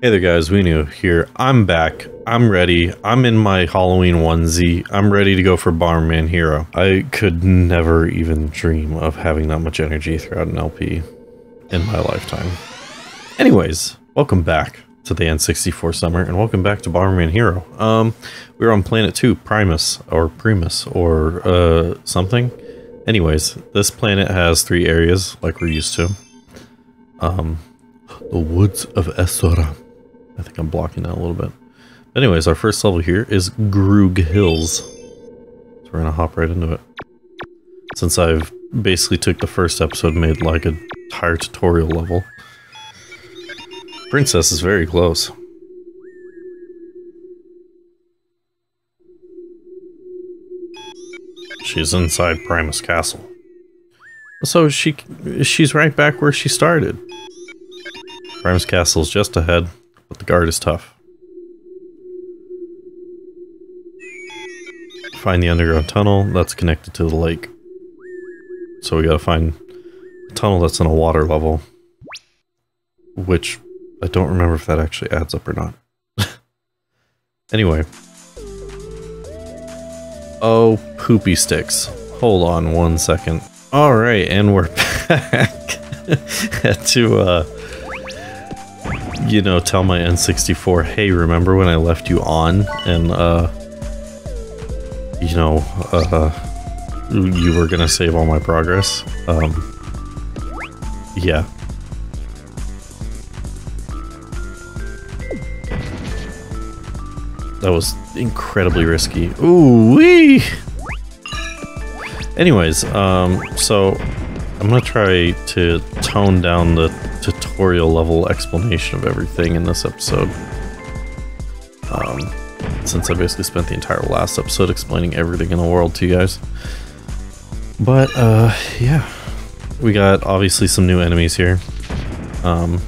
Hey there guys, Weenu here. I'm back. I'm ready. I'm in my Halloween onesie. I'm ready to go for Bomberman Hero. I could never even dream of having that much energy throughout an LP in my lifetime. Anyways, welcome back to the N64 Summer and welcome back to Bomberman Hero. Um, we're on Planet 2, Primus, or Primus, or uh, something. Anyways, this planet has three areas like we're used to. Um, the Woods of Esora. I think I'm blocking that a little bit. Anyways, our first level here is Groog Hills. So we're gonna hop right into it. Since I've basically took the first episode made like an entire tutorial level. Princess is very close. She's inside Primus Castle. So she she's right back where she started. Primus Castle is just ahead, but the guard is tough. Find the underground tunnel that's connected to the lake. So we gotta find a tunnel that's in a water level. Which I don't remember if that actually adds up or not. anyway. Oh, poopy sticks. Hold on one second. Alright, and we're back. To, uh, you know, tell my N64, hey, remember when I left you on and, uh, you know, uh, you were gonna save all my progress? Um, yeah. That was incredibly risky. Ooh wee! Anyways, um, so I'm gonna try to tone down the tutorial level explanation of everything in this episode. Um, since I basically spent the entire last episode explaining everything in the world to you guys. But, uh, yeah. We got obviously some new enemies here. Um,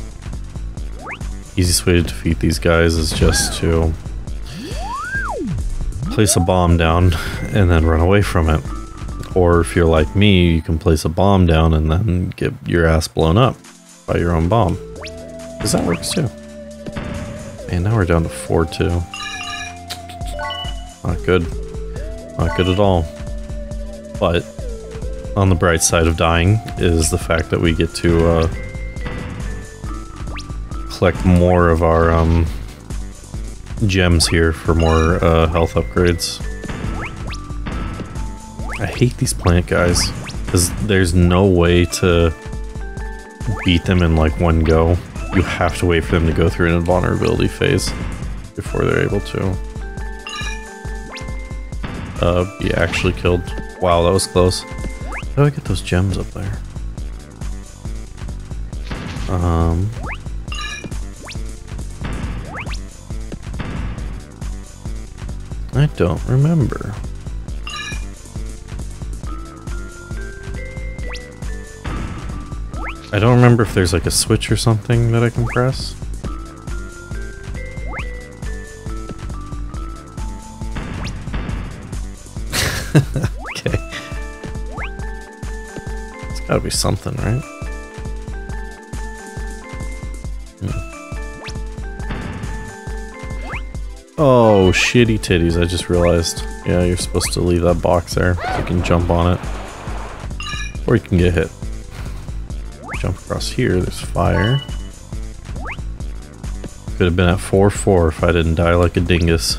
easiest way to defeat these guys is just to place a bomb down and then run away from it. Or if you're like me, you can place a bomb down and then get your ass blown up by your own bomb. Because that works too. And now we're down to 4-2. Not good. Not good at all. But on the bright side of dying is the fact that we get to uh, collect more of our um, gems here for more uh, health upgrades. I hate these plant guys because there's no way to beat them in like one go. You have to wait for them to go through an invulnerability phase before they're able to uh, be actually killed. Wow, that was close. How do I get those gems up there? Um, I don't remember. I don't remember if there's like a switch or something that I can press. okay. It's gotta be something, right? Hmm. Oh, shitty titties, I just realized. Yeah, you're supposed to leave that box there so you can jump on it. Or you can get hit. Across here, there's fire. Could have been at 4-4 if I didn't die like a dingus.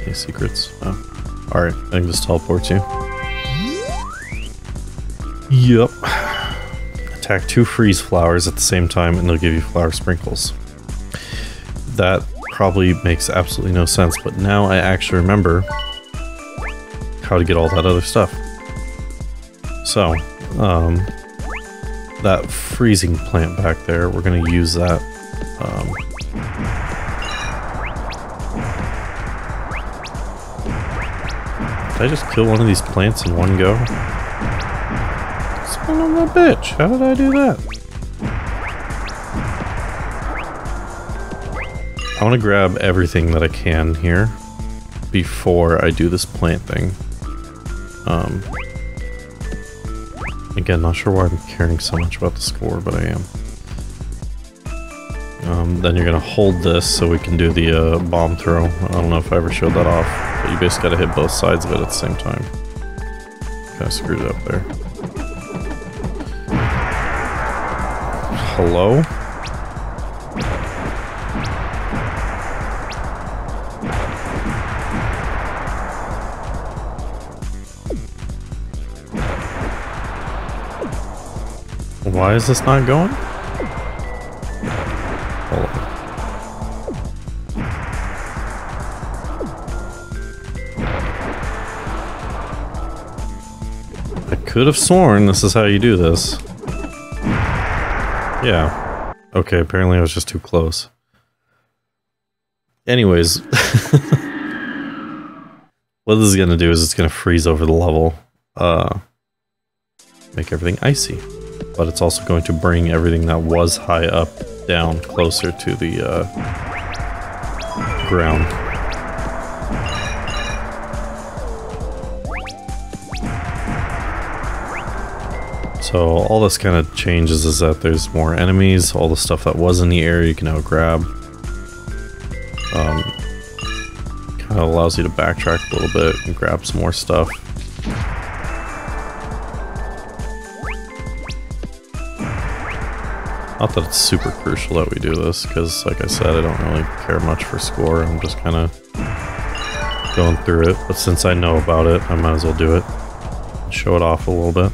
Okay, secrets. Oh. Alright, I can just teleport you. Yep. Attack two freeze flowers at the same time and they'll give you flower sprinkles that probably makes absolutely no sense, but now I actually remember how to get all that other stuff. So, um, that freezing plant back there, we're going to use that. Um, did I just kill one of these plants in one go? Son of a bitch, how did I do that? I want to grab everything that I can here before I do this plant thing. Um, again, not sure why I'm caring so much about the score, but I am. Um, then you're gonna hold this so we can do the uh, bomb throw. I don't know if I ever showed that off, but you basically gotta hit both sides of it at the same time. Kind of screwed up there. Hello? Why is this not going? Hold on. I could have sworn this is how you do this. Yeah. Okay, apparently I was just too close. Anyways. what this is going to do is it's going to freeze over the level. Uh, make everything icy. But it's also going to bring everything that was high up down closer to the uh, ground. So all this kind of changes is that there's more enemies, all the stuff that was in the area you can now grab. Um, kind of allows you to backtrack a little bit and grab some more stuff. Not that it's super crucial that we do this, because like I said, I don't really care much for score. I'm just kind of going through it. But since I know about it, I might as well do it. Show it off a little bit.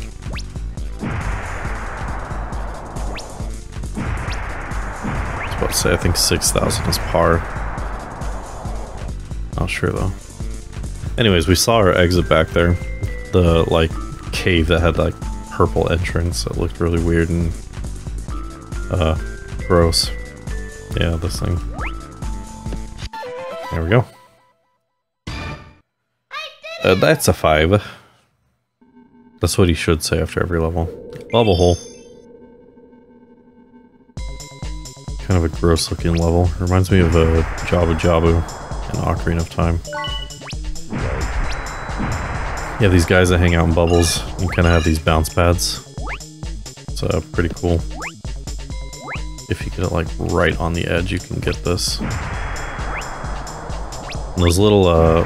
I was about to say, I think 6,000 is par. Not sure though. Anyways, we saw our exit back there. The, like, cave that had, like, purple entrance that looked really weird and uh, gross. Yeah, this thing. There we go. Uh, that's a five. That's what he should say after every level. Bubble hole. Kind of a gross looking level. Reminds me of a Jabu Jabu in Ocarina of Time. Yeah, these guys that hang out in bubbles, and kind of have these bounce pads. It's uh, pretty cool. If you get it like right on the edge, you can get this. And those little uh,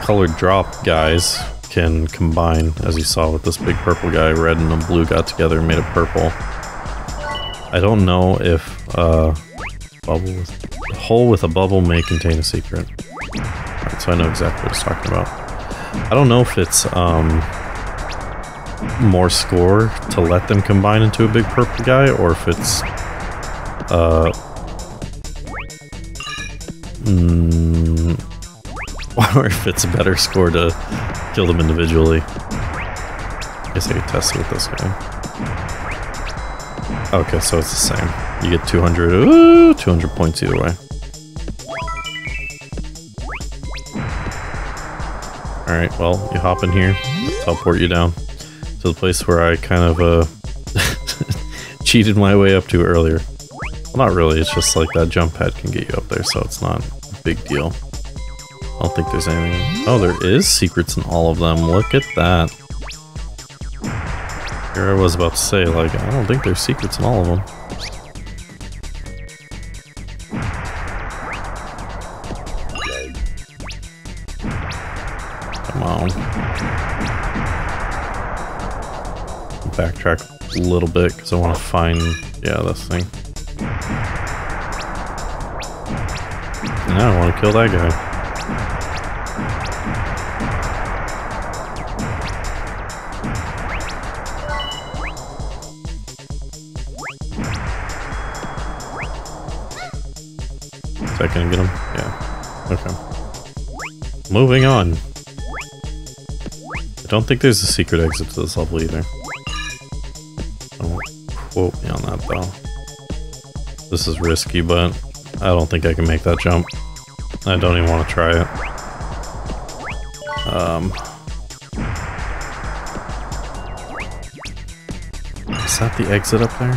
colored drop guys can combine, as you saw with this big purple guy, red and the blue got together and made it purple. I don't know if uh, bubble with, a hole with a bubble may contain a secret. Right, so I know exactly what he's talking about. I don't know if it's um, more score to let them combine into a big purple guy, or if it's uh, mm, or if it's a better score to kill them individually. I guess I could test it with this guy. Okay, so it's the same. You get 200, ooh, 200 points either way. Alright, well, you hop in here, teleport you down to the place where I kind of uh, cheated my way up to earlier. Not really, it's just like that jump pad can get you up there, so it's not a big deal. I don't think there's anything... Oh, there is secrets in all of them. Look at that. Here I was about to say, like, I don't think there's secrets in all of them. Come on. Backtrack a little bit, because I want to find, yeah, this thing. I want to kill that guy. Is that gonna get him? Yeah. Okay. Moving on. I don't think there's a secret exit to this level either. Don't quote me on that though. This is risky, but I don't think I can make that jump. I don't even want to try it. Um, is that the exit up there?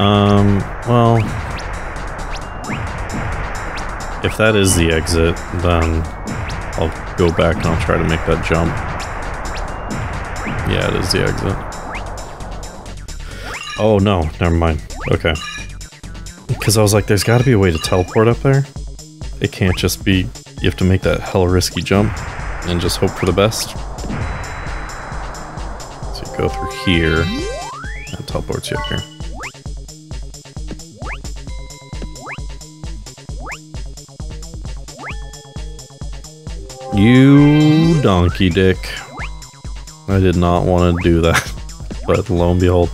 Um, well... If that is the exit, then go back and I'll try to make that jump. Yeah, it is the exit. Oh no, never mind. Okay. Because I was like, there's got to be a way to teleport up there. It can't just be, you have to make that hella risky jump and just hope for the best. So you go through here, and teleports you up here. You donkey dick. I did not want to do that, but lo and behold,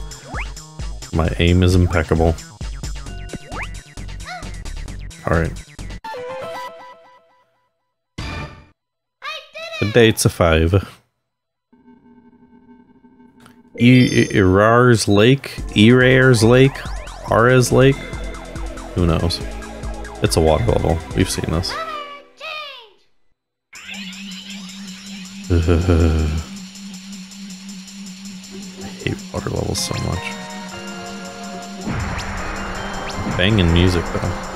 my aim is impeccable. Alright. The date's a five. Irar's Lake? Erar's Lake? Ares Lake? Who knows? It's a water level. We've seen this. I hate water levels so much. Banging music though.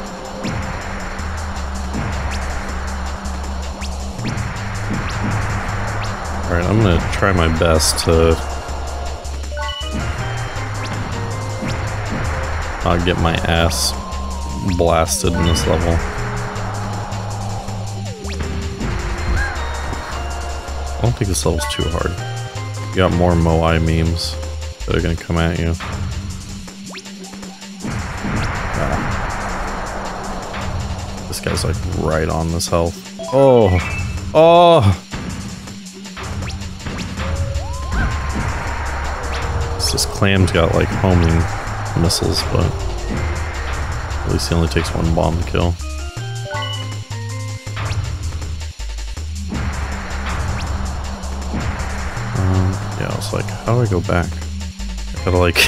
Alright, I'm gonna try my best to not get my ass blasted in this level. Think this level's too hard. You got more Moai memes that are gonna come at you. Ah. This guy's like right on this health. Oh! Oh! This clam's got like homing missiles, but at least he only takes one bomb to kill. How do I go back? I gotta like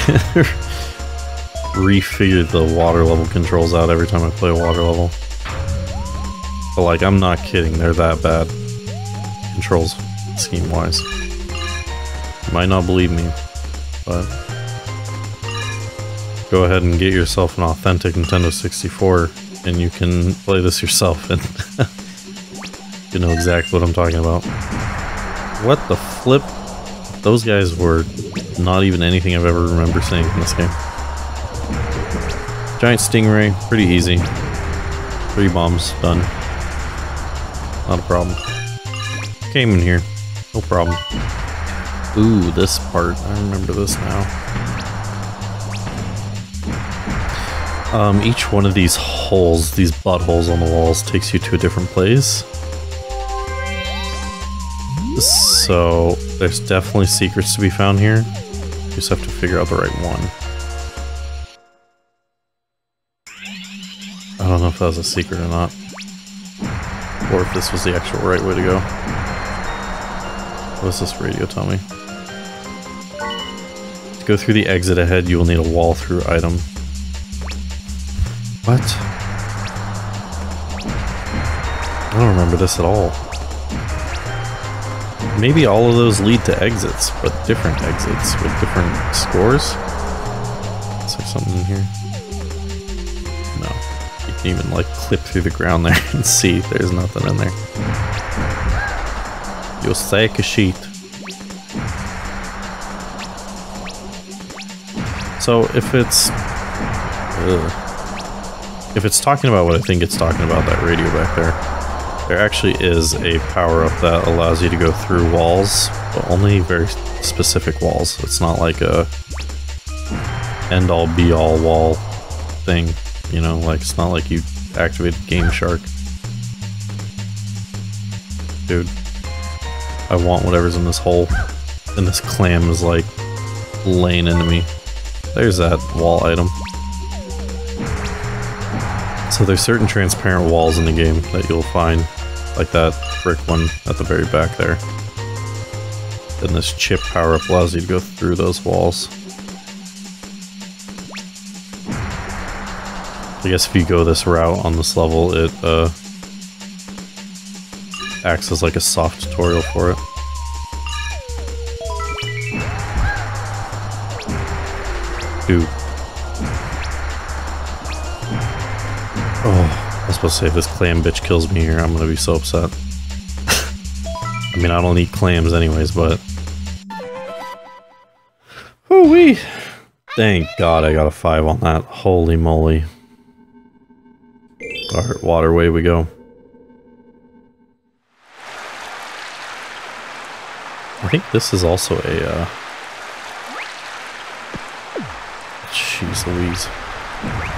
refigure the water level controls out every time I play water level. But like, I'm not kidding, they're that bad. Controls scheme wise. You might not believe me, but go ahead and get yourself an authentic Nintendo 64 and you can play this yourself and you know exactly what I'm talking about. What the flip? Those guys were not even anything I've ever remember seeing in this game. Giant Stingray, pretty easy. Three bombs, done. Not a problem. Came in here, no problem. Ooh, this part, I remember this now. Um, each one of these holes, these buttholes on the walls, takes you to a different place. So, there's definitely secrets to be found here. Just have to figure out the right one. I don't know if that was a secret or not. Or if this was the actual right way to go. What does this radio tell me? To go through the exit ahead, you will need a wall through item. What? I don't remember this at all. Maybe all of those lead to exits, but different exits with different scores? Is there something in here? No. You can even like clip through the ground there and see there's nothing in there. You'll take a sheet. So if it's... Ugh. If it's talking about what I think it's talking about, that radio back there, there actually is a power-up that allows you to go through walls, but only very specific walls. It's not like a end-all be-all wall thing, you know, like it's not like you activate Game Shark. Dude, I want whatever's in this hole, and this clam is like laying into me. There's that wall item. So there's certain transparent walls in the game that you'll find, like that brick one at the very back there. Then this chip power-up allows you to go through those walls. I guess if you go this route on this level, it uh, acts as like a soft tutorial for it. Dude, supposed to say if this clam bitch kills me here, I'm gonna be so upset. I mean, I don't eat clams anyways, but Woo-wee! Thank God I got a 5 on that. Holy moly. Alright, waterway we go. I think this is also a, uh... Jeez Louise.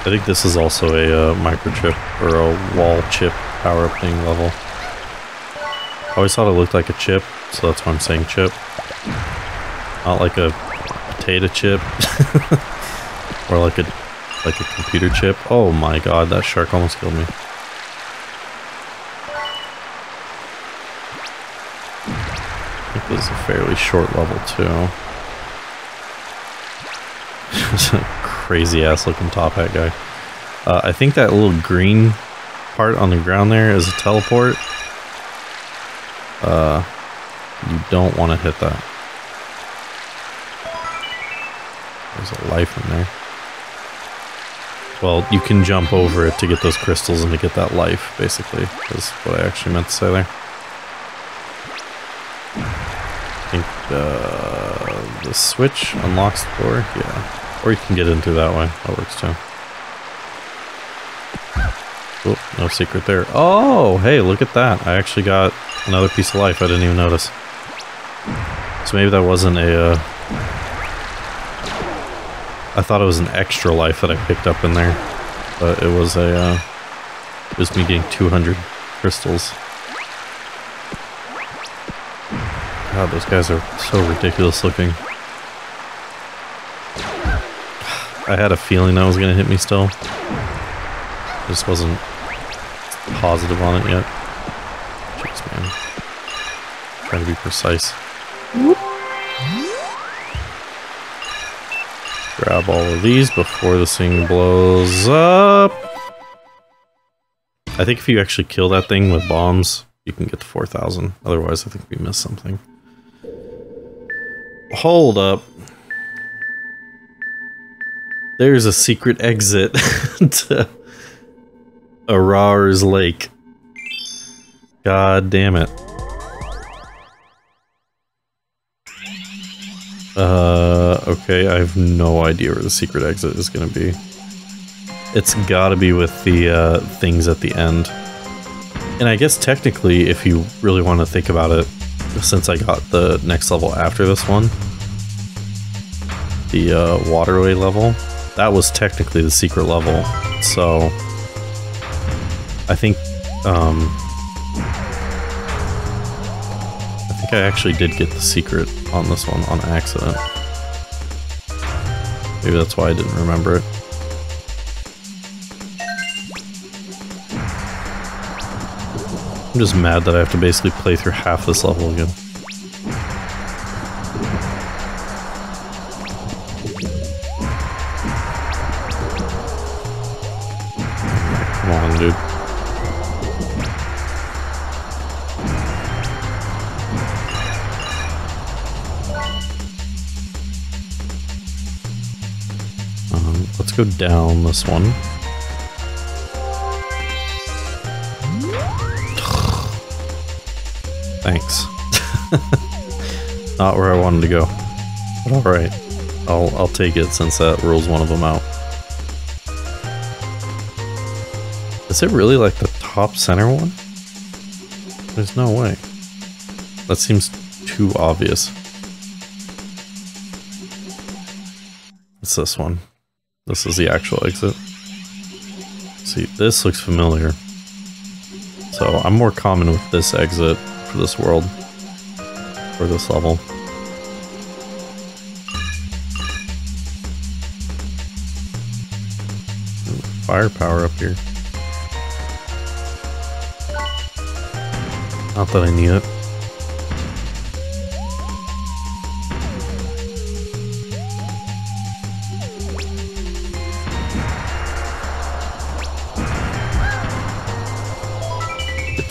I think this is also a uh, microchip or a wall chip power-up thing level. I always thought it looked like a chip, so that's why I'm saying chip. Not like a potato chip. or like a like a computer chip. Oh my god, that shark almost killed me. I think this is a fairly short level too. Crazy ass looking top hat guy. Uh, I think that little green part on the ground there is a teleport. Uh, you don't want to hit that. There's a life in there. Well, you can jump over it to get those crystals and to get that life, basically, is what I actually meant to say there. I think uh, the switch unlocks the door, yeah. Or you can get in through that way, that works too. Oh, no secret there. Oh, hey, look at that. I actually got another piece of life I didn't even notice. So maybe that wasn't a, uh, I thought it was an extra life that I picked up in there, but it was a, uh, it was me getting 200 crystals. God, those guys are so ridiculous looking. I had a feeling that was going to hit me still. I Just wasn't positive on it yet. Jeez, man. Trying to be precise. Grab all of these before this thing blows up. I think if you actually kill that thing with bombs, you can get to 4,000. Otherwise, I think we missed something. Hold up. There's a secret exit to Arar's Lake. God damn it. Uh, okay, I have no idea where the secret exit is gonna be. It's gotta be with the uh, things at the end. And I guess technically, if you really want to think about it, since I got the next level after this one, the uh, waterway level, that was technically the secret level. So I think um, I think I actually did get the secret on this one on accident. Maybe that's why I didn't remember it. I'm just mad that I have to basically play through half this level again. Go down this one. Thanks. Not where I wanted to go. But alright. I'll, I'll take it since that rules one of them out. Is it really like the top center one? There's no way. That seems too obvious. It's this one. This is the actual exit. See, this looks familiar. So I'm more common with this exit for this world. For this level. Firepower up here. Not that I need it.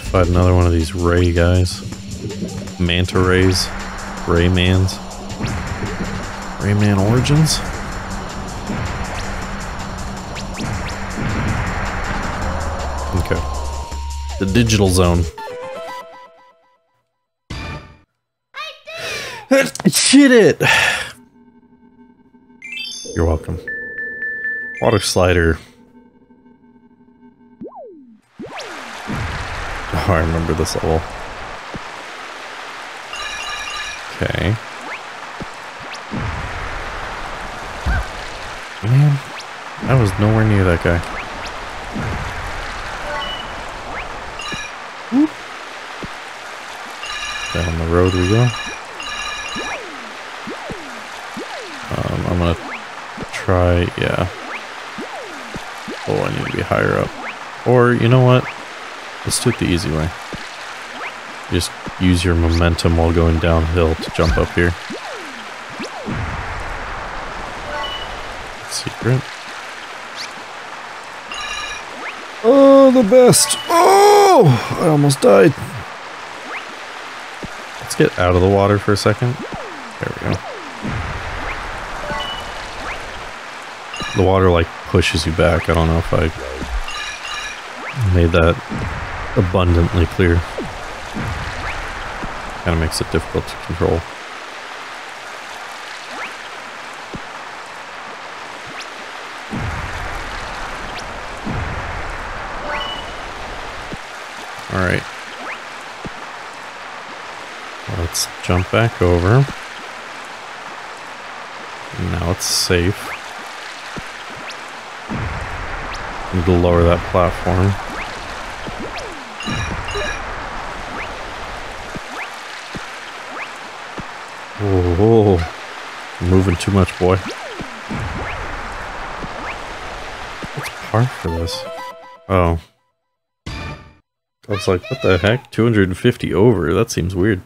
Fight another one of these ray guys. Manta rays. Raymans. Rayman Origins? Okay. The digital zone. Shit it! You're welcome. Water slider. Oh, I remember this level. Okay. Man, I was nowhere near that guy. Down the road we go. Um, I'm gonna try, yeah. Oh, I need to be higher up. Or, you know what? Let's do it the easy way. Just use your momentum while going downhill to jump up here. Secret. Oh, the best! Oh! I almost died. Let's get out of the water for a second. There we go. The water like pushes you back. I don't know if I made that abundantly clear. Kind of makes it difficult to control. Alright. Let's jump back over. Now it's safe. Need to lower that platform. Oh, moving too much, boy. What's par for this? Oh. I was like, what the heck? 250 over? That seems weird.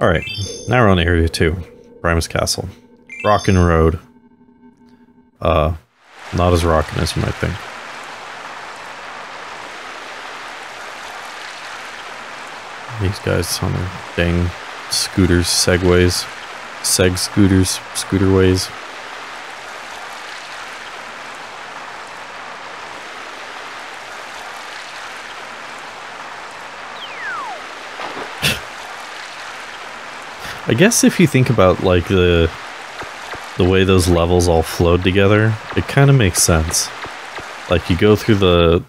Alright, now we're on Area 2. Primus Castle. Rockin' Road. Uh, not as rockin' as you might think. These guys on their dang scooters, segways, seg scooters, scooterways. I guess if you think about like the the way those levels all flowed together, it kind of makes sense. Like you go through the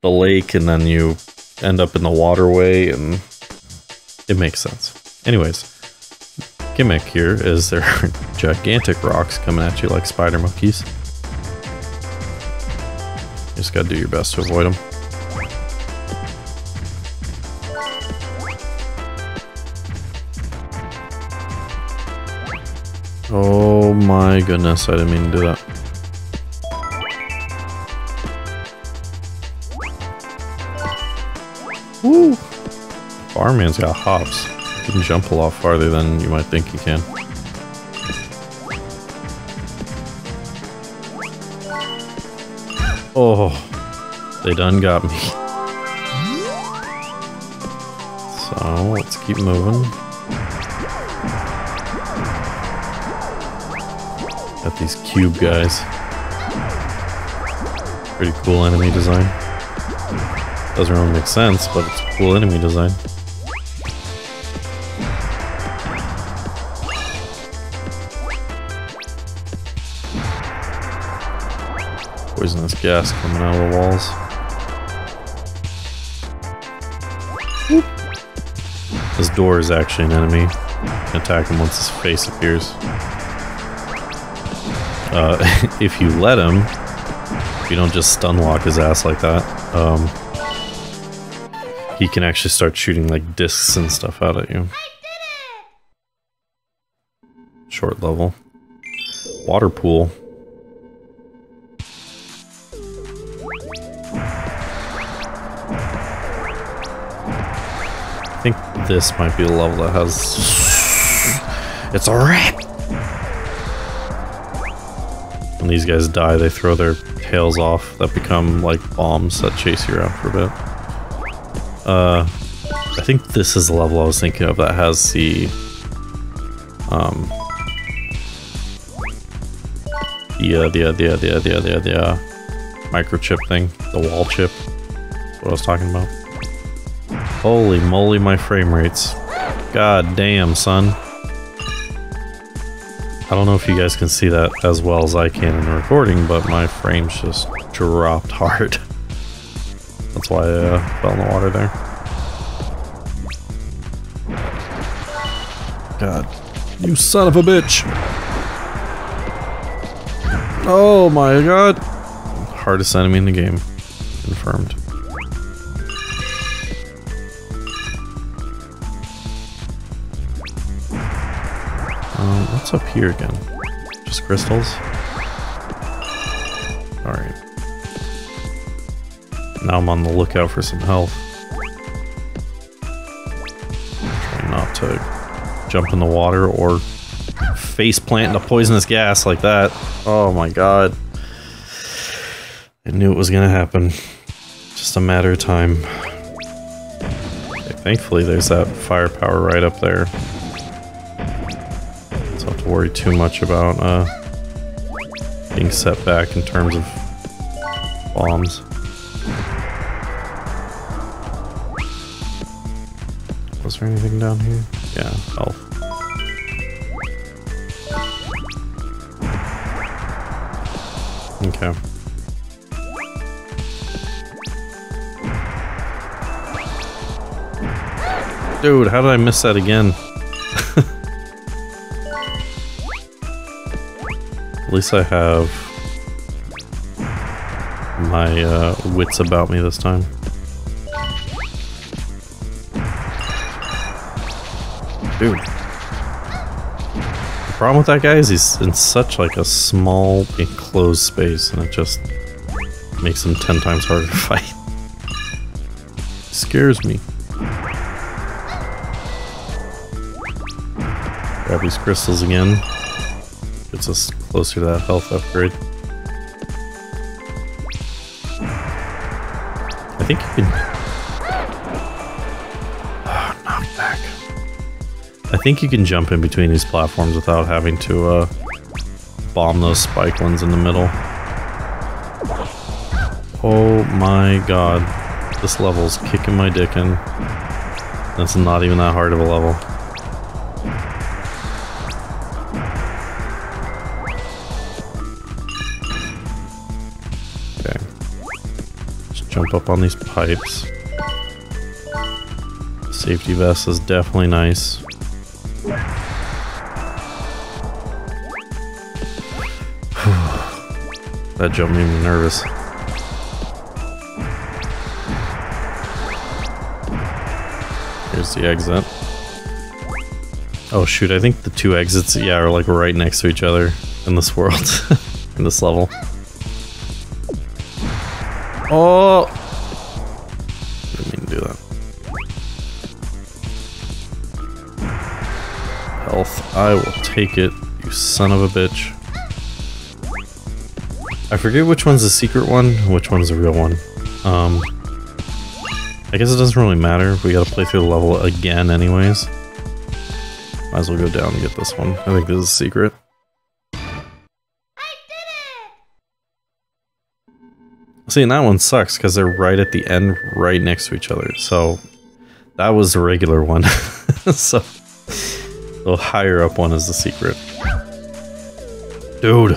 the lake and then you end up in the waterway and it makes sense. Anyways, gimmick here is there are gigantic rocks coming at you like spider monkeys. You just gotta do your best to avoid them. Oh my goodness, I didn't mean to do that. Woo! Barman's got hops. He can jump a lot farther than you might think he can. Oh, they done got me. So, let's keep moving. Got these cube guys. Pretty cool enemy design. Doesn't really make sense, but it's a cool enemy design. Poisonous gas coming out of the walls. This door is actually an enemy. Attack him once his face appears. Uh, if you let him, if you don't just stun lock his ass like that, um, he can actually start shooting like discs and stuff out at you. Short level. Water pool. This might be a level that has... It's a wreck! When these guys die, they throw their tails off that become like bombs that chase you around for a bit. Uh, I think this is the level I was thinking of that has the um the the uh, the the uh, the uh, the, the uh, microchip thing, the wall chip. What I was talking about. Holy moly, my frame rates! God damn, son. I don't know if you guys can see that as well as I can in the recording, but my frames just dropped hard. That's why I uh, fell in the water there. God. You son of a bitch! Oh my god! Hardest enemy in the game. Confirmed. Um, what's up here again? Just crystals? Alright. Now I'm on the lookout for some health. Try not to jump in the water or face plant into poisonous gas like that. Oh my god. I knew it was gonna happen. Just a matter of time. Okay, thankfully there's that firepower right up there. Worry too much about uh, being set back in terms of bombs. Was there anything down here? Yeah, health. Okay. Dude, how did I miss that again? At least I have my uh, wits about me this time. Dude. The problem with that guy is he's in such like a small enclosed space and it just makes him ten times harder to fight. scares me. Grab these crystals again. Gets us closer to that health upgrade. I think you can... Oh, knock back. I think you can jump in between these platforms without having to uh, bomb those spike ones in the middle. Oh my god. This level's kicking my dick in. That's not even that hard of a level. Jump up on these pipes. Safety vest is definitely nice. that jump made me nervous. Here's the exit. Oh shoot, I think the two exits, yeah, are like right next to each other in this world, in this level. Oh! Didn't mean to do that. Health. I will take it, you son of a bitch. I forget which one's the secret one, which one's the real one. Um, I guess it doesn't really matter. If we gotta play through the level again anyways. Might as well go down and get this one. I think this is a secret. See, and that one sucks because they're right at the end, right next to each other. So that was the regular one. so the higher up one is the secret. Dude.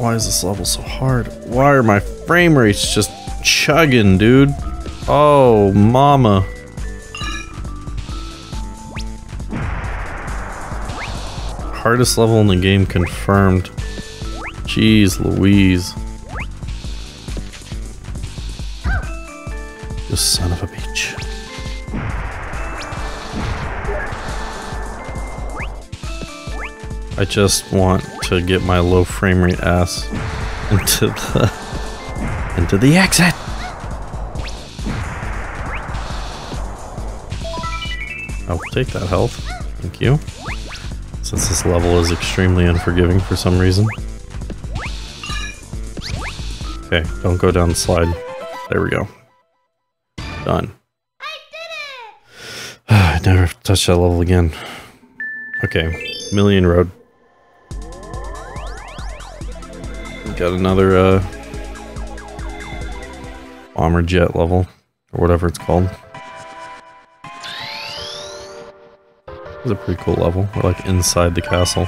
Why is this level so hard? Why are my frame rates just chugging, dude? Oh, mama. Hardest level in the game confirmed. Jeez Louise. You son of a bitch. I just want to get my low frame rate ass into the into the exit. I'll take that health. Thank you. Since this level is extremely unforgiving for some reason. Okay, don't go down the slide. There we go. Done. I did it! Never touch that level again. Okay, Million Road. Got another uh, bomber jet level, or whatever it's called. It's a pretty cool level. We're like inside the castle.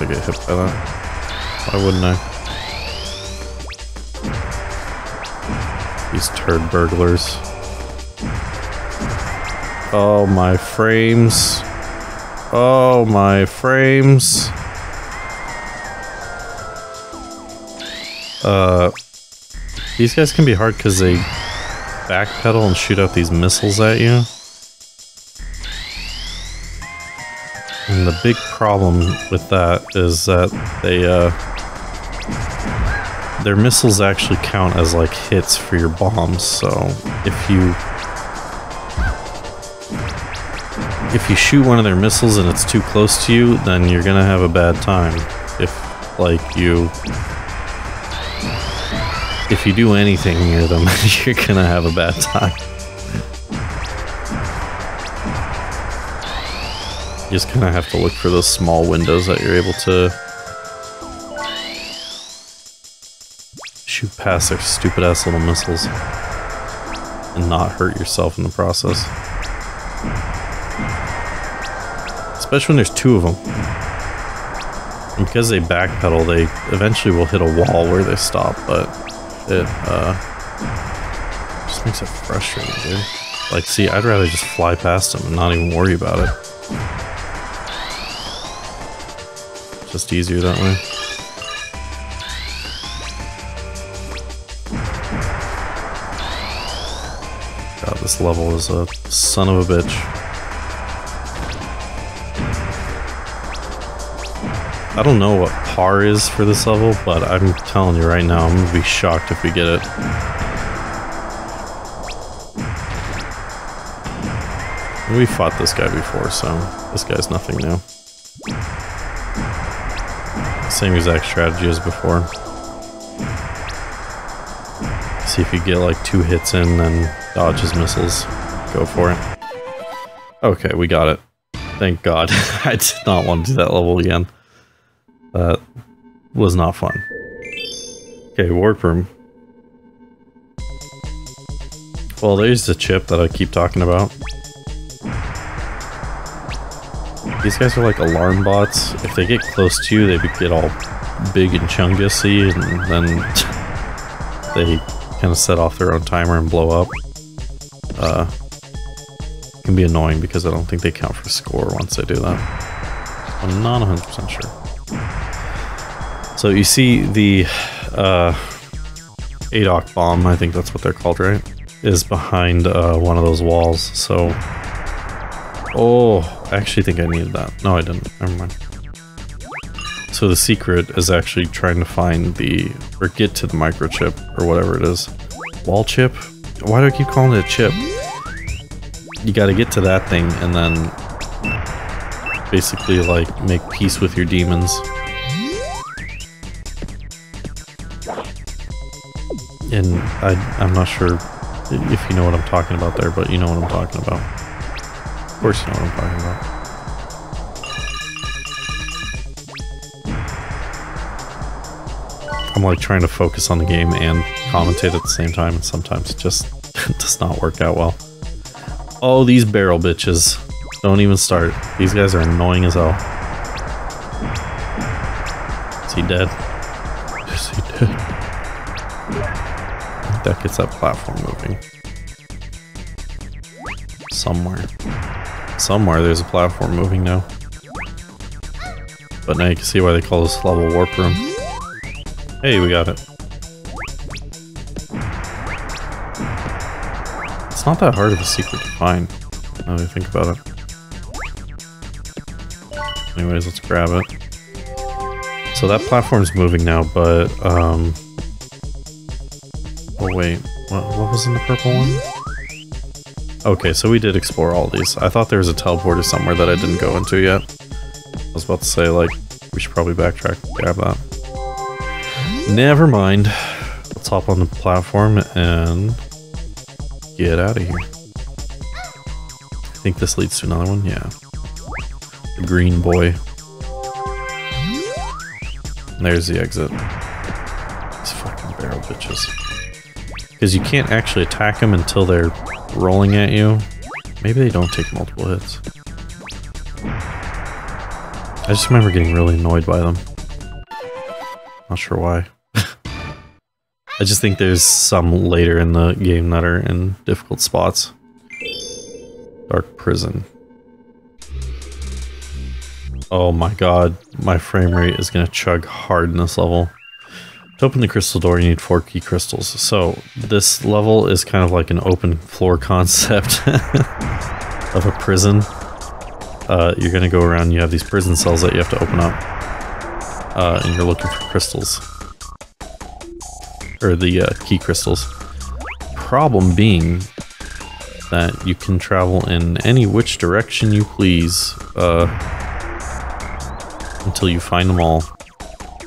I get hit by that. Why wouldn't I? These turd burglars. Oh, my frames. Oh, my frames. Uh, these guys can be hard because they backpedal and shoot out these missiles at you. And the big problem with that is that they, uh, their missiles actually count as like hits for your bombs. So if you if you shoot one of their missiles and it's too close to you, then you're gonna have a bad time. If like you if you do anything near them, you're gonna have a bad time. Just kind of have to look for those small windows that you're able to shoot past their stupid ass little missiles and not hurt yourself in the process. Especially when there's two of them. And because they backpedal, they eventually will hit a wall where they stop, but it uh, just makes it frustrating, dude. Like, see, I'd rather just fly past them and not even worry about it. Just easier that way. God, this level is a son of a bitch. I don't know what par is for this level, but I'm telling you right now, I'm gonna be shocked if we get it. We fought this guy before, so this guy's nothing new. Same exact strategy as before. See if you get like two hits in, then dodge his missiles. Go for it. Okay, we got it. Thank God. I did not want to do that level again. That was not fun. Okay, warp room. Well, there's the chip that I keep talking about. These guys are like alarm bots. If they get close to you, they get all big and chungusy, and then they kind of set off their own timer and blow up. Uh, can be annoying because I don't think they count for score once they do that. I'm not 100% sure. So you see the uh, Adok bomb, I think that's what they're called, right? Is behind uh, one of those walls, so... Oh, actually think I needed that. No, I didn't. Never mind. So the secret is actually trying to find the... or get to the microchip, or whatever it is. Wall chip? Why do I keep calling it a chip? You gotta get to that thing, and then... basically, like, make peace with your demons. And I, I'm not sure if you know what I'm talking about there, but you know what I'm talking about. Course you know what I'm talking about. I'm like trying to focus on the game and commentate at the same time, and sometimes it just does not work out well. Oh, these barrel bitches. Don't even start. These guys are annoying as hell. Is he dead? Is he dead? that gets that platform moving. Somewhere. Somewhere there's a platform moving now. But now you can see why they call this level warp room. Hey, we got it. It's not that hard of a secret to find, now that I think about it. Anyways, let's grab it. So that platform's moving now, but, um... Oh wait, what, what was in the purple one? Okay, so we did explore all these. I thought there was a teleporter somewhere that I didn't go into yet. I was about to say, like, we should probably backtrack grab that. Never mind. Let's hop on the platform and get out of here. I think this leads to another one. Yeah. The green boy. There's the exit. These fucking barrel bitches. Because you can't actually attack them until they're rolling at you. Maybe they don't take multiple hits. I just remember getting really annoyed by them. Not sure why. I just think there's some later in the game that are in difficult spots. Dark Prison. Oh my god, my frame rate is gonna chug hard in this level. To open the crystal door, you need four key crystals. So this level is kind of like an open floor concept of a prison. Uh, you're gonna go around, you have these prison cells that you have to open up. Uh, and you're looking for crystals. Or the uh, key crystals. Problem being that you can travel in any which direction you please uh, until you find them all.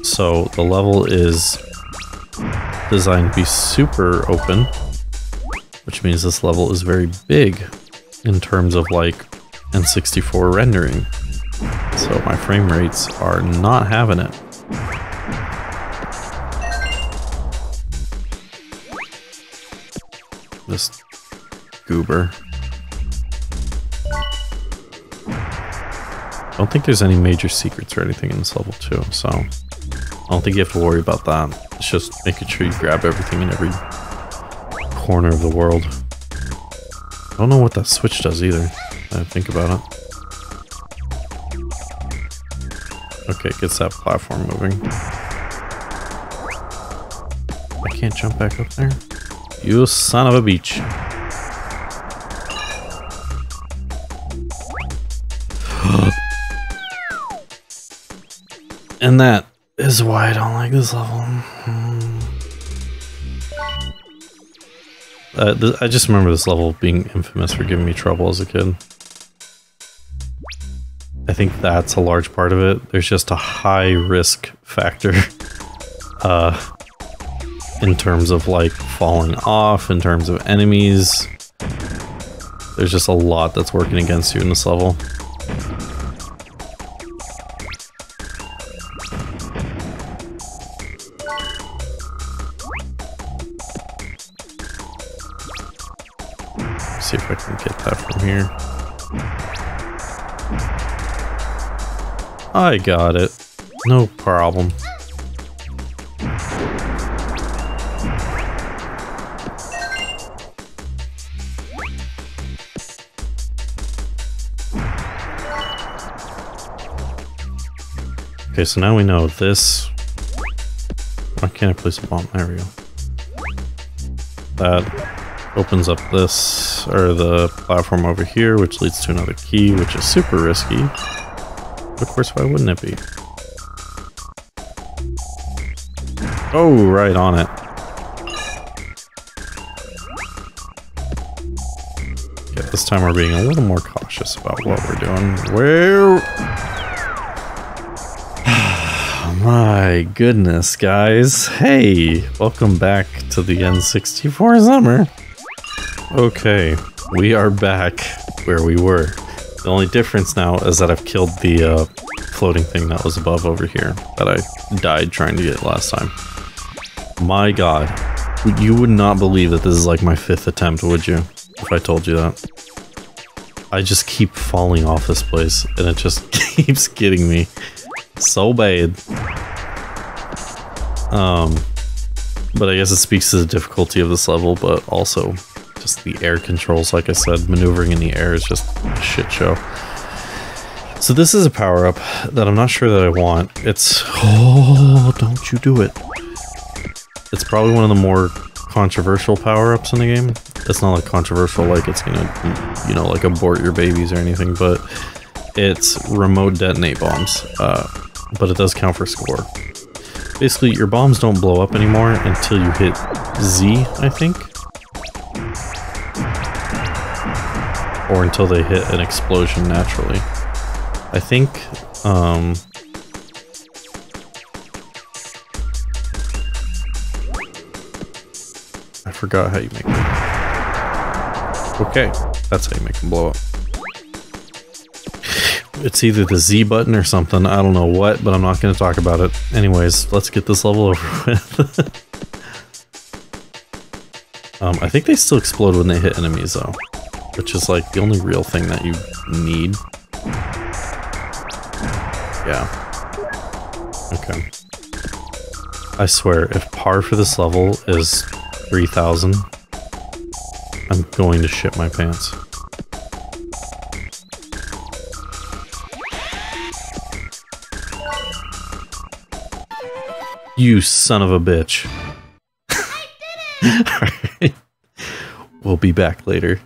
So the level is designed to be super open, which means this level is very big in terms of like N64 rendering. So my frame rates are not having it. This goober. I don't think there's any major secrets or anything in this level too, so I don't think you have to worry about that. It's just making sure you grab everything in every corner of the world. I don't know what that switch does either. I think about it. Okay, gets that platform moving. I can't jump back up there. You son of a beach. and that is why I don't like this level. Uh, th I just remember this level being infamous for giving me trouble as a kid. I think that's a large part of it. There's just a high risk factor uh, in terms of like falling off, in terms of enemies. There's just a lot that's working against you in this level. I got it. No problem. Okay, so now we know this... Why can't I place a bomb? There we go. That opens up this, or the platform over here, which leads to another key, which is super risky. Of course, why wouldn't it be? Oh, right on it. This time we're being a little more cautious about what we're doing. Where... My goodness, guys. Hey, welcome back to the N64 Summer. Okay, we are back where we were. The only difference now is that I've killed the uh, floating thing that was above over here that I died trying to get last time. My god, you would not believe that this is like my fifth attempt, would you? If I told you that. I just keep falling off this place and it just keeps getting me so bad. Um, but I guess it speaks to the difficulty of this level, but also just the air controls, like I said, maneuvering in the air is just a shit show. So this is a power-up that I'm not sure that I want. It's... Oh, don't you do it. It's probably one of the more controversial power-ups in the game. It's not like controversial like it's gonna, you know, like abort your babies or anything, but it's remote detonate bombs. Uh, but it does count for score. Basically, your bombs don't blow up anymore until you hit Z, I think. Or until they hit an explosion naturally. I think, um... I forgot how you make them. Okay, that's how you make them blow up. It's either the Z button or something. I don't know what, but I'm not going to talk about it. Anyways, let's get this level over with. um, I think they still explode when they hit enemies, though. Which is like the only real thing that you need. Yeah. Okay. I swear, if par for this level is 3000, I'm going to shit my pants. You son of a bitch. I did it! Alright. We'll be back later.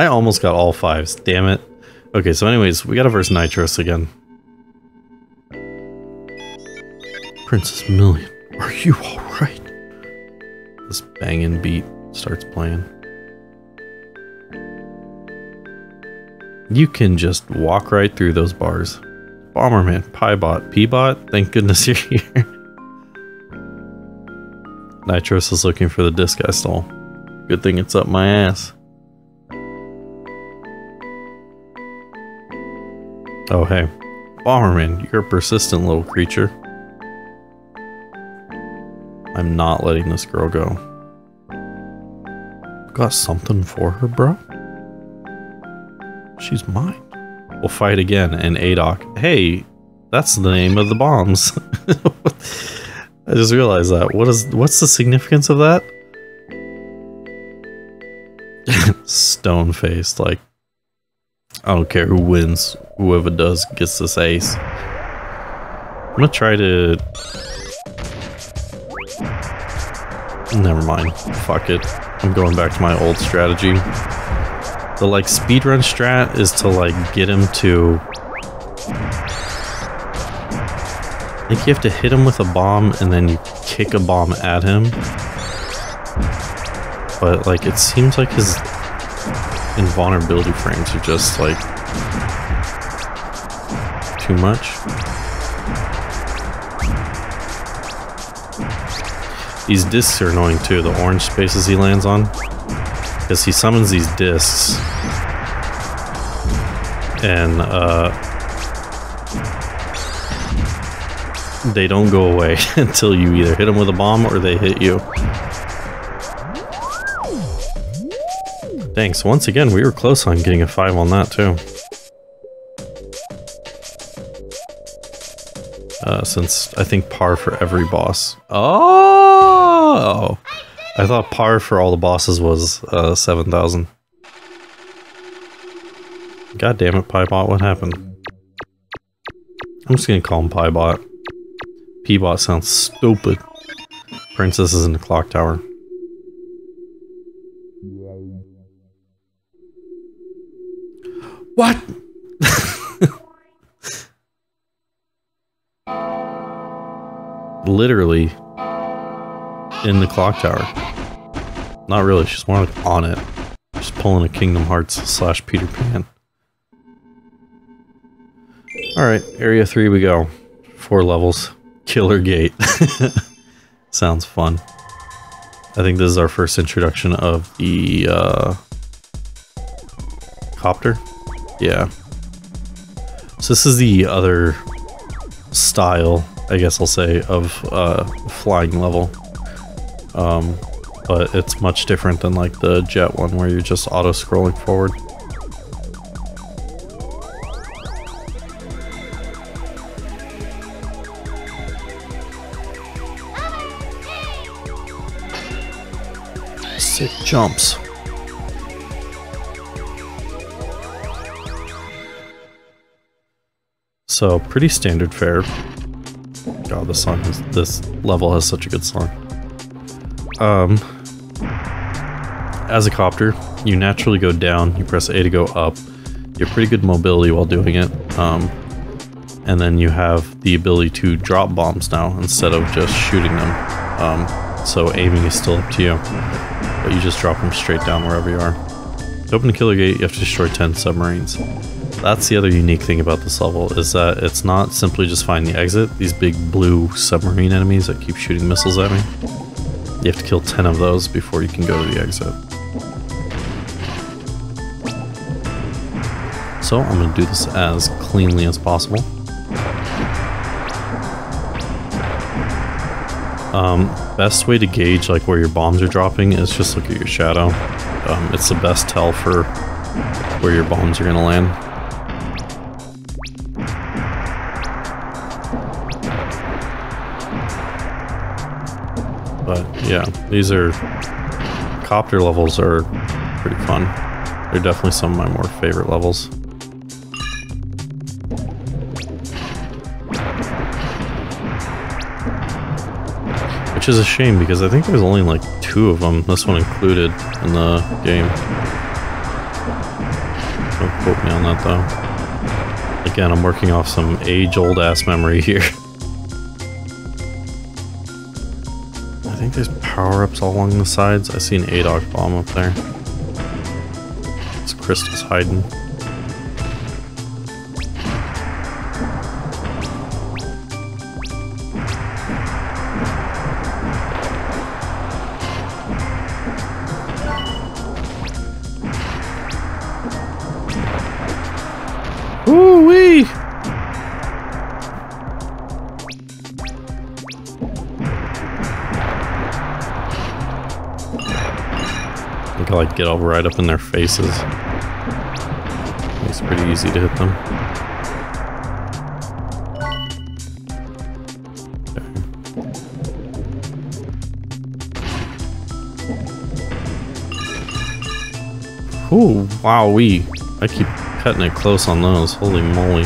I almost got all fives, damn it. Okay, so anyways, we gotta verse Nitros again. Princess Millian, are you alright? This banging beat starts playing. You can just walk right through those bars. Bomberman, Piebot, Peabot, thank goodness you're here. Nitros is looking for the disc I stole. Good thing it's up my ass. Oh hey, Bomberman, you're a persistent little creature. I'm not letting this girl go. Got something for her, bro? She's mine. We'll fight again, and Adok. Hey, that's the name of the bombs. I just realized that. What is what's the significance of that? Stone faced, like I don't care who wins. Whoever does gets this ace. I'm gonna try to Never mind. Fuck it. I'm going back to my old strategy. The like speedrun strat is to like get him to I think you have to hit him with a bomb and then you kick a bomb at him. But like it seems like his invulnerability frames are just like too much. These discs are annoying too, the orange spaces he lands on. Because he summons these discs. And uh they don't go away until you either hit them with a bomb or they hit you. Thanks. Once again, we were close on getting a 5 on that, too. Uh, since I think par for every boss. Oh! I thought par for all the bosses was uh, 7,000. God damn it, Piebot, what happened? I'm just gonna call him Piebot. Peabot sounds stupid. Princess is in the clock tower. What? Literally in the clock tower. Not really, she's more like on it. She's pulling a Kingdom Hearts slash Peter Pan. Alright, Area 3 we go. Four levels. Killer Gate. Sounds fun. I think this is our first introduction of the uh, copter. Yeah. So this is the other style, I guess I'll say, of uh, flying level. Um, but it's much different than like the jet one where you're just auto-scrolling forward. Sick jumps. So pretty standard fare. God, this song is, this level has such a good song. Um, as a copter, you naturally go down. You press A to go up. You have pretty good mobility while doing it. Um, and then you have the ability to drop bombs now instead of just shooting them. Um, so aiming is still up to you but you just drop them straight down wherever you are. To open the killer gate, you have to destroy 10 submarines. That's the other unique thing about this level, is that it's not simply just find the exit, these big blue submarine enemies that keep shooting missiles at me. You have to kill 10 of those before you can go to the exit. So I'm going to do this as cleanly as possible. Um, best way to gauge like where your bombs are dropping is just look at your shadow. Um, it's the best tell for where your bombs are going to land. Yeah, these are copter levels are pretty fun. They're definitely some of my more favorite levels. Which is a shame because I think there's only like two of them, this one included, in the game. Don't quote me on that though. Again, I'm working off some age-old ass memory here. Power-ups all along the sides. I see an Adok bomb up there. This crystal's hiding. Get all right up in their faces. It's pretty easy to hit them. Okay. Ooh, wow, we. I keep cutting it close on those. Holy moly.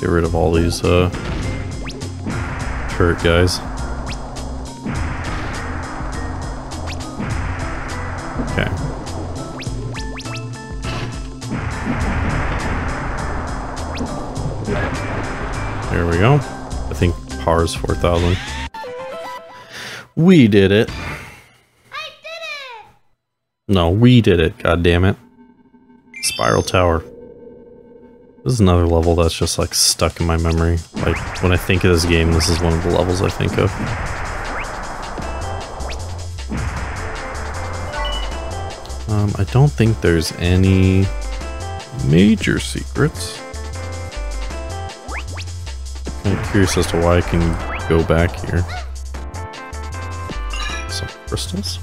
Get rid of all these uh, turret guys. Think par is 4,000. We did it. No, we did it, God damn it! Spiral Tower. This is another level that's just like stuck in my memory. Like, when I think of this game, this is one of the levels I think of. Um, I don't think there's any major secrets. Curious as to why I can go back here. Some crystals?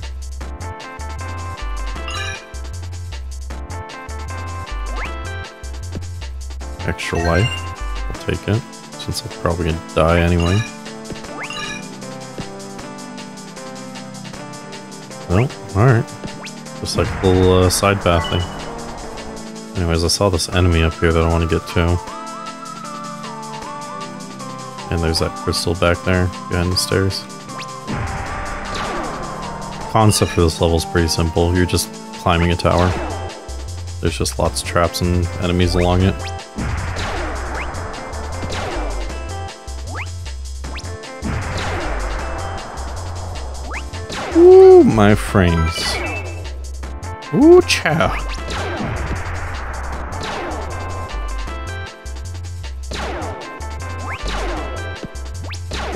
extra life. I'll take it, since I'm probably gonna die anyway. Well, alright. Just like a little uh, side path thing. Anyways, I saw this enemy up here that I want to get to. There's that crystal back there behind the stairs. Concept for this level is pretty simple. You're just climbing a tower. There's just lots of traps and enemies along it. Ooh, my frames. Ooh, chow.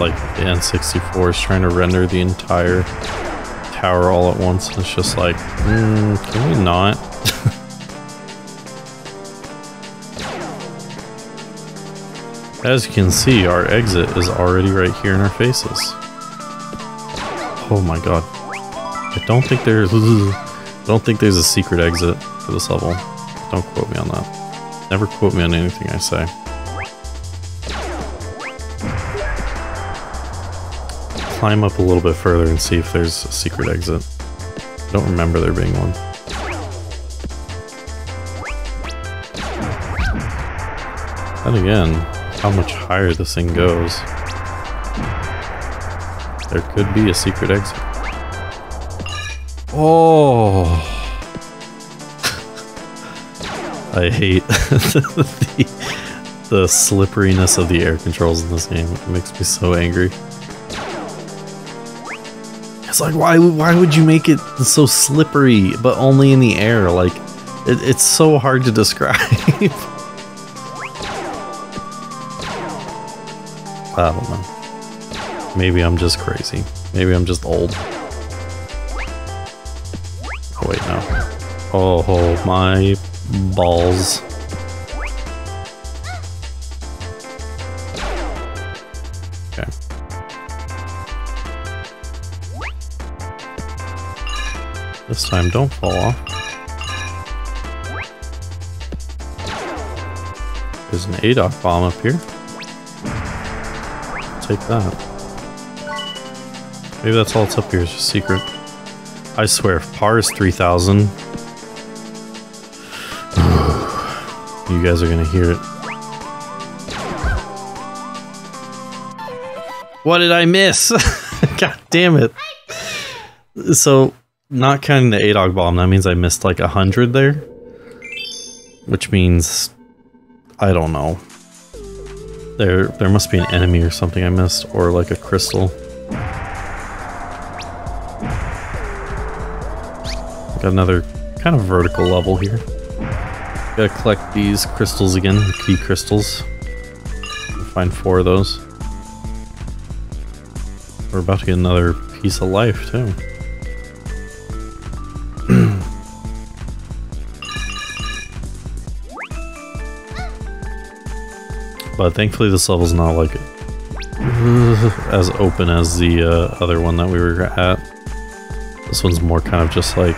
Like the N64 is trying to render the entire tower all at once. And It's just like, mm, can we not? As you can see, our exit is already right here in our faces. Oh my god. I don't think there's I don't think there's a secret exit for this level. Don't quote me on that. Never quote me on anything I say. Climb up a little bit further and see if there's a secret exit. I don't remember there being one. Then again, how much higher this thing goes. There could be a secret exit. Oh! I hate the, the slipperiness of the air controls in this game. It makes me so angry. It's like, why, why would you make it so slippery, but only in the air? Like, it, it's so hard to describe. I don't know. Maybe I'm just crazy. Maybe I'm just old. Oh wait, no. Oh my balls. Time don't fall off. There's an Adok bomb up here. Take that. Maybe that's all it's up here, it's just secret. I swear, if par is 3,000, you guys are gonna hear it. What did I miss? God damn it. So, not counting the Adok bomb, that means I missed like a hundred there. Which means, I don't know. There, there must be an enemy or something I missed, or like a crystal. Got another kind of vertical level here. Gotta collect these crystals again, key crystals. Find four of those. We're about to get another piece of life, too. But thankfully this level's not like as open as the uh, other one that we were at. This one's more kind of just like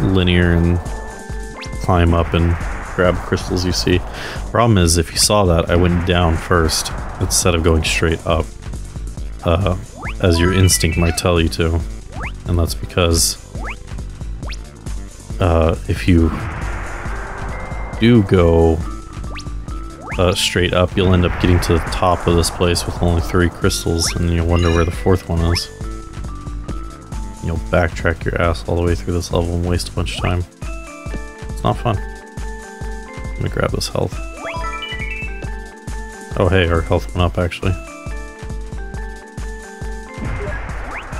linear and climb up and grab crystals you see. Problem is, if you saw that, I went down first instead of going straight up. Uh, as your instinct might tell you to. And that's because uh, if you do go uh, straight up, you'll end up getting to the top of this place with only three crystals, and you'll wonder where the fourth one is. You'll backtrack your ass all the way through this level and waste a bunch of time. It's not fun. Let me grab this health. Oh hey, our health went up actually.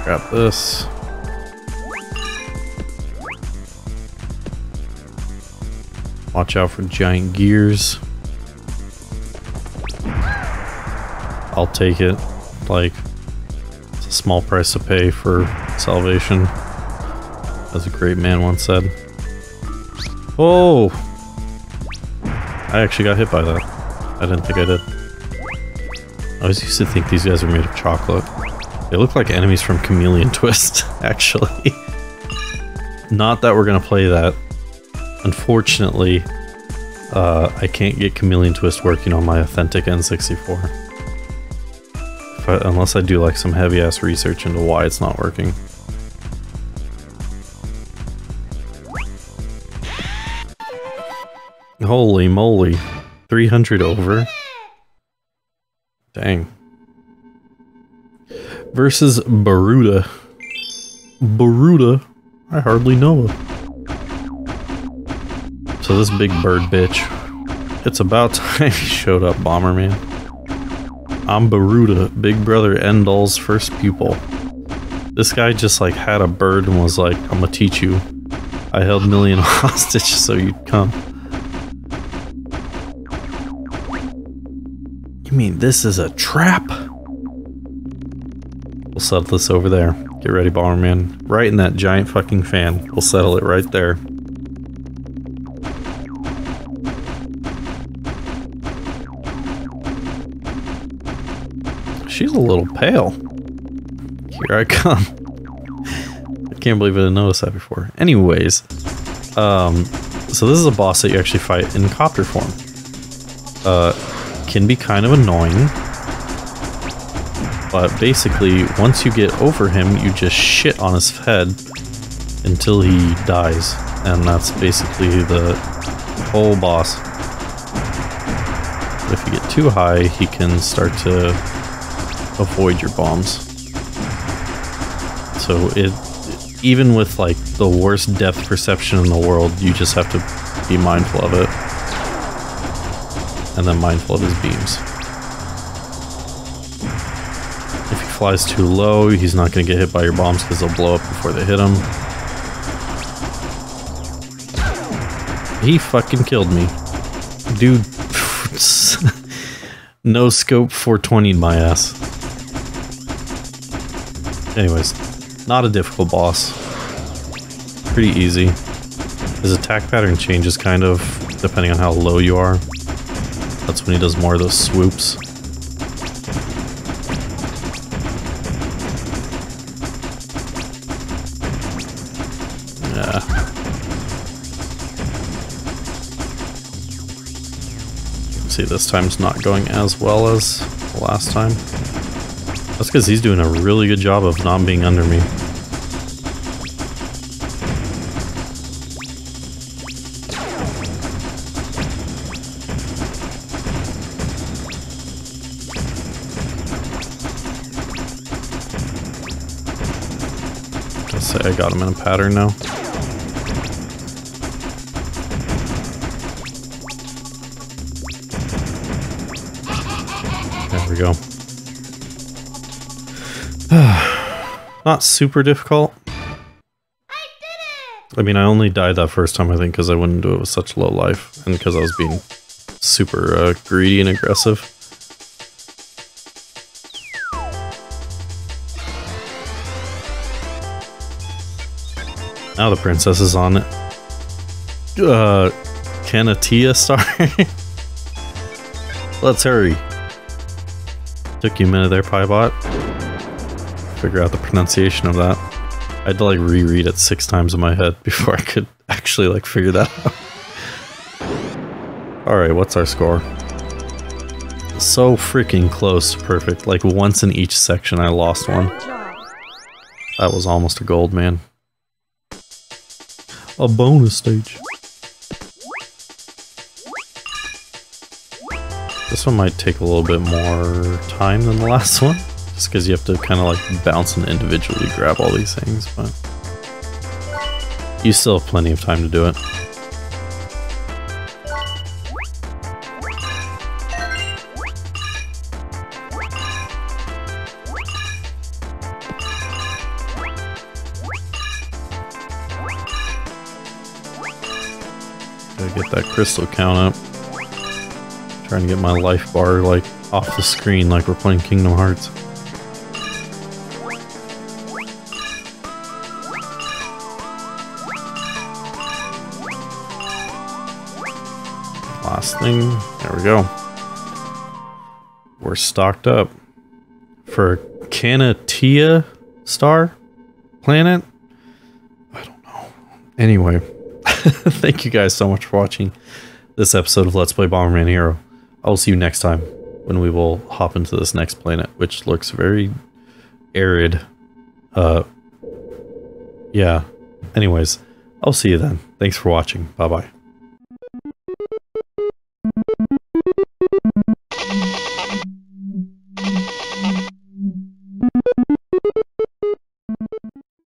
Grab this. Watch out for giant gears. I'll take it. Like, it's a small price to pay for salvation. As a great man once said. Oh! I actually got hit by that. I didn't think I did. I always used to think these guys are made of chocolate. They look like enemies from Chameleon Twist, actually. Not that we're gonna play that. Unfortunately, uh, I can't get Chameleon Twist working on my authentic N64. Unless I do like some heavy ass research into why it's not working. Holy moly. 300 over. Dang versus Baruda. Baruda? I hardly know her. So this big bird bitch. It's about time he showed up, Bomberman. I'm Baruda, Big Brother Endall's first pupil. This guy just like had a bird and was like, I'm gonna teach you. I held Millian hostage so you'd come. You mean this is a trap? We'll settle this over there. Get ready, Bomberman. Right in that giant fucking fan. We'll settle it right there. She's a little pale. Here I come. I can't believe I didn't notice that before. Anyways, um, so this is a boss that you actually fight in copter form. Uh, can be kind of annoying but basically, once you get over him, you just shit on his head until he dies. And that's basically the whole boss. If you get too high, he can start to avoid your bombs. So it, even with like the worst depth perception in the world, you just have to be mindful of it. And then mindful of his beams. If he flies too low, he's not going to get hit by your bombs because they'll blow up before they hit him. He fucking killed me. Dude, no scope 420 my ass. Anyways, not a difficult boss. Pretty easy. His attack pattern changes kind of depending on how low you are. That's when he does more of those swoops. Yeah. See, this time's not going as well as last time. Because he's doing a really good job of not being under me. I got him in a pattern now. Not super difficult. I mean, I only died that first time, I think, because I wouldn't do it with such low life, and because I was being super uh, greedy and aggressive. Now the princess is on it. Uh, Kanatia star? Let's hurry. Took you a minute there, Piebot. Figure out the pronunciation of that. I had to like reread it six times in my head before I could actually like figure that out. Alright, what's our score? So freaking close to perfect. Like once in each section I lost one. That was almost a gold, man a bonus stage. This one might take a little bit more time than the last one, because you have to kind of like bounce and individually grab all these things, but you still have plenty of time to do it. That crystal count up. Trying to get my life bar like off the screen like we're playing Kingdom Hearts. Thing, there we go. We're stocked up for Kanatia star planet. I don't know. Anyway. Thank you guys so much for watching this episode of Let's Play Bomberman Hero. I will see you next time when we will hop into this next planet, which looks very arid. Uh, yeah. Anyways, I'll see you then. Thanks for watching. Bye-bye.